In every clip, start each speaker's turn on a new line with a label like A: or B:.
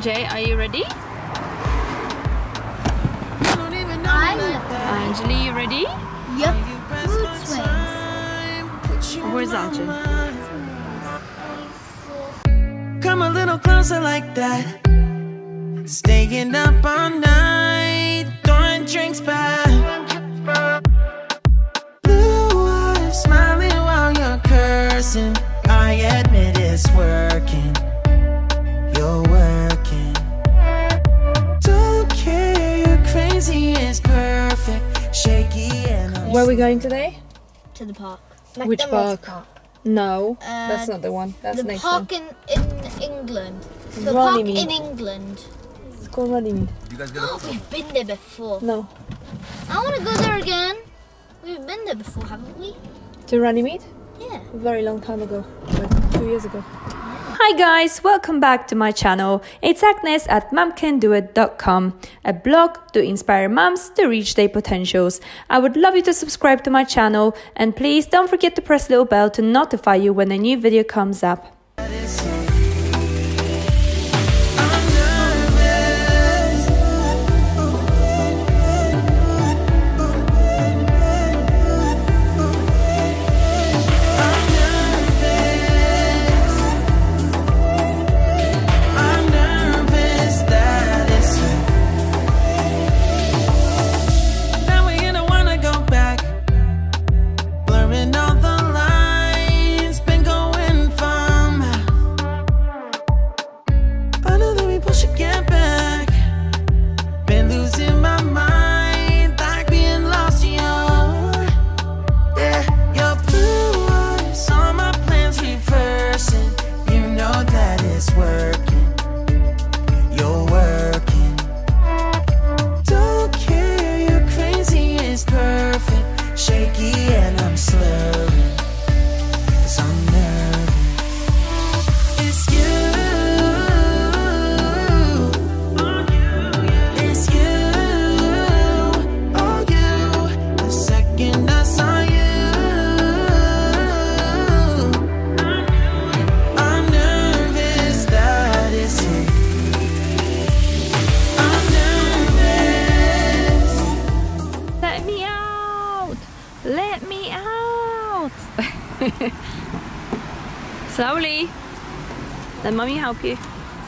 A: Jay, are you ready?
B: I love
A: Anjali, you ready?
B: Yep. Mood swings.
A: Where's Arjun?
C: Come a little closer like that. Staying up all night, throwing drinks back. Blue eyes smiling while you're cursing. I admit it's working.
A: Where are we going today?
B: To the park.
A: Which
B: McDonald's
A: park? No, that's
B: Uh,
A: not the one. That's
B: the
A: next
B: park
A: one.
B: in, in England. The park in England.
A: It's called Runnymede.
B: We've been there before.
A: No.
B: I want to go there again. We've been there before, haven't we?
A: To Runnymede?
B: Yeah.
A: A very long time ago. Like two years ago. Hi guys, welcome back to my channel. It's Agnes at mumcandoit.com, a blog to inspire mums to reach their potentials. I would love you to subscribe to my channel and please don't forget to press the little bell to notify you when a new video comes up. Slowly. Let mommy help you.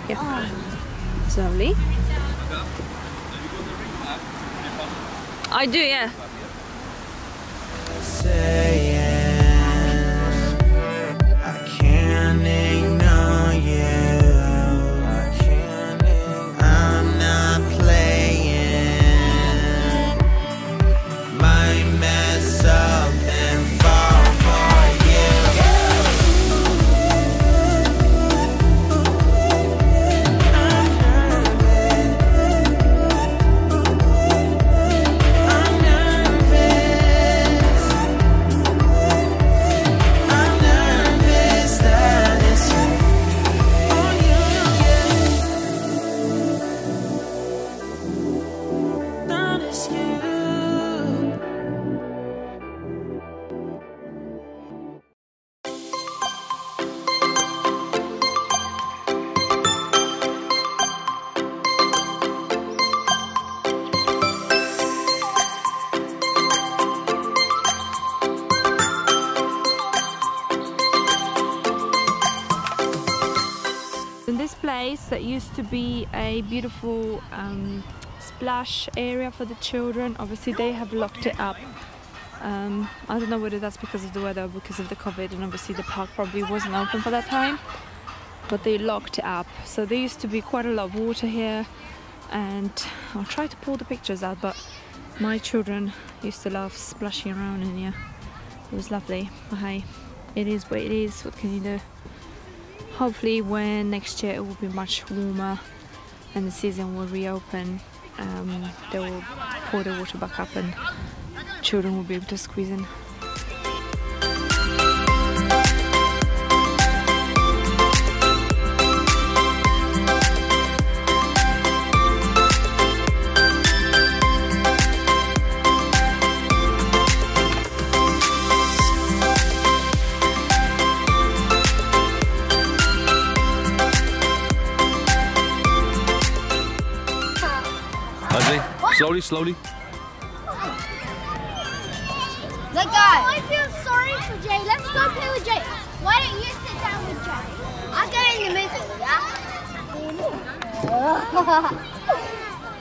A: Yeah. Oh. Slowly. I do, yeah. In this place that used to be a beautiful um, splash area for the children, obviously they have locked it up. Um, I don't know whether that's because of the weather or because of the COVID, and obviously the park probably wasn't open for that time, but they locked it up. So there used to be quite a lot of water here, and I'll try to pull the pictures out, but my children used to love splashing around in here. It was lovely, but hey, it is what it is. What can you do? Hopefully when next year it will be much warmer and the season will reopen um, they will pour the water back up and children will be able to squeeze in
D: Slowly, slowly.
B: Let go. Oh, I feel sorry for Jay. Let's go play with Jay. Why don't you sit down with Jay? I'll go in the middle, yeah?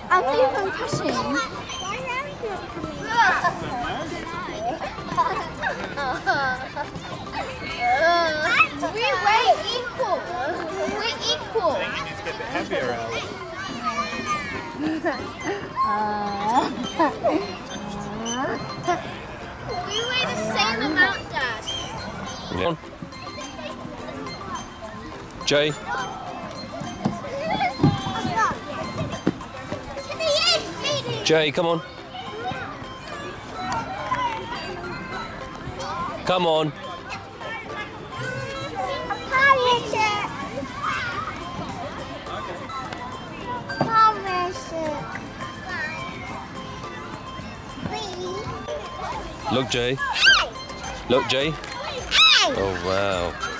B: I'm even pushing. we
D: Jay, Jay, come on. Come on. Look, Jay. Look, Jay. Oh, wow.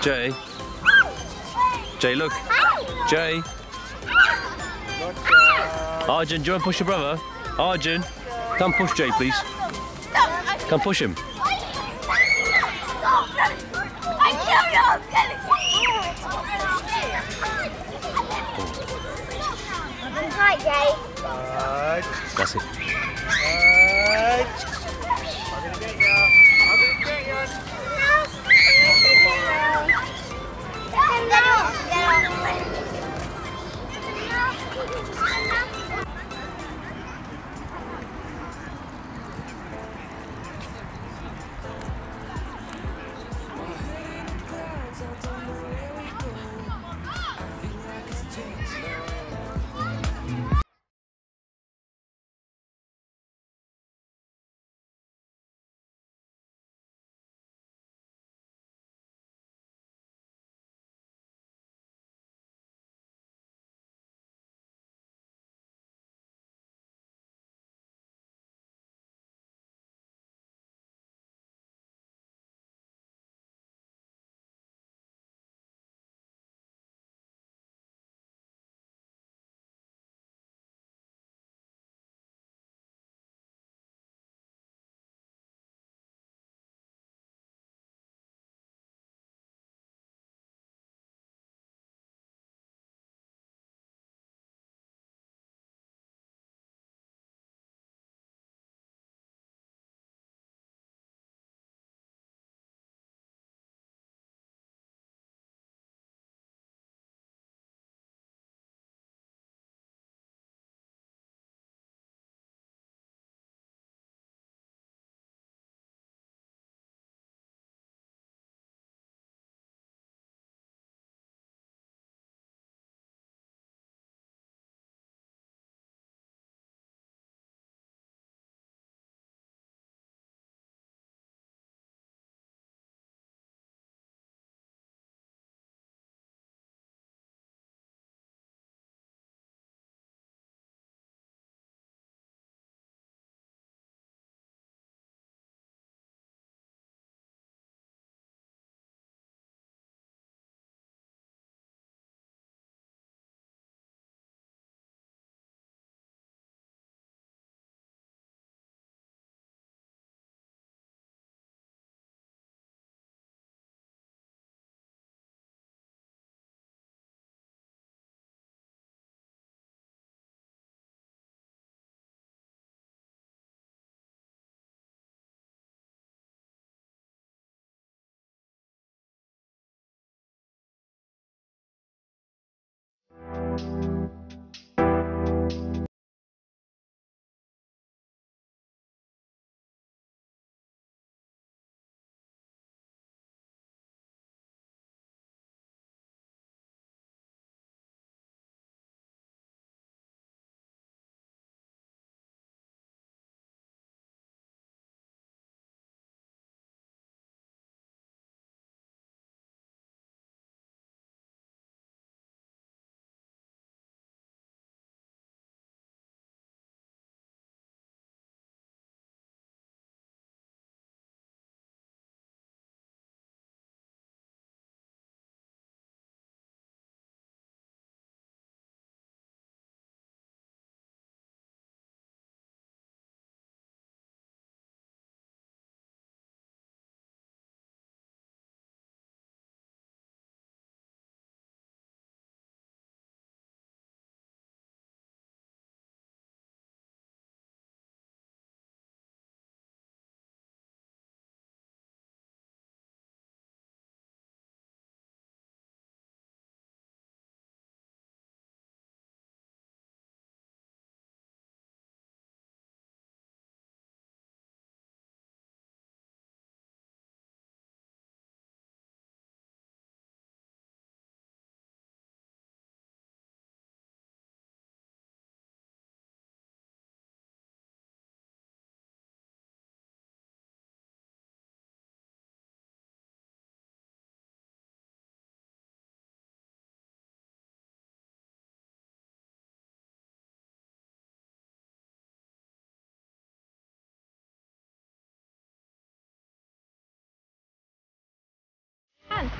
D: Jay. Jay, look. Jay. Arjun, do you want to push your brother? Arjun, come push Jay, please. Come push him. That's it.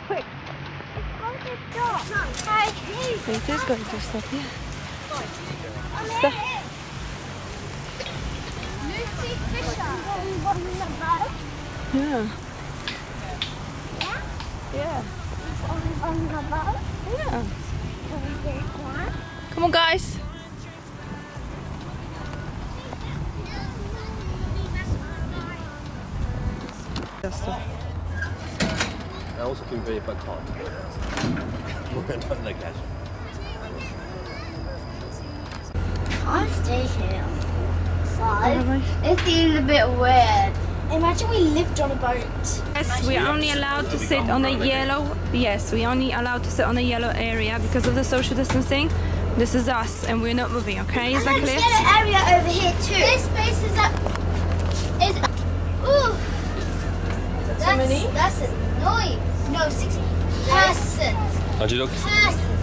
B: Quick. Hi.
A: It is going to stop, yeah.
B: I'm
A: Stop.
B: here. Lucy Fisher. On the boat.
A: Yeah.
B: Yeah?
A: Yeah.
B: On, on the boat.
A: Yeah.
B: Can we get one?
A: Come on, guys. Just stop.
D: I also can be a bit hot. like that.
B: Can't stay here.
A: Alright.
B: It seems a bit weird. Imagine we lived on a boat.
A: Yes, we're only allowed to sit on the yellow. Yes, we're only allowed to sit on the yellow area because of the social distancing. This is us, and we're not moving. Okay, is that clear?
B: yellow area over here too. This space is up. Is ooh. That's,
A: many?
B: That's a noise. No, six persons.
D: How'd you look?
B: Persons.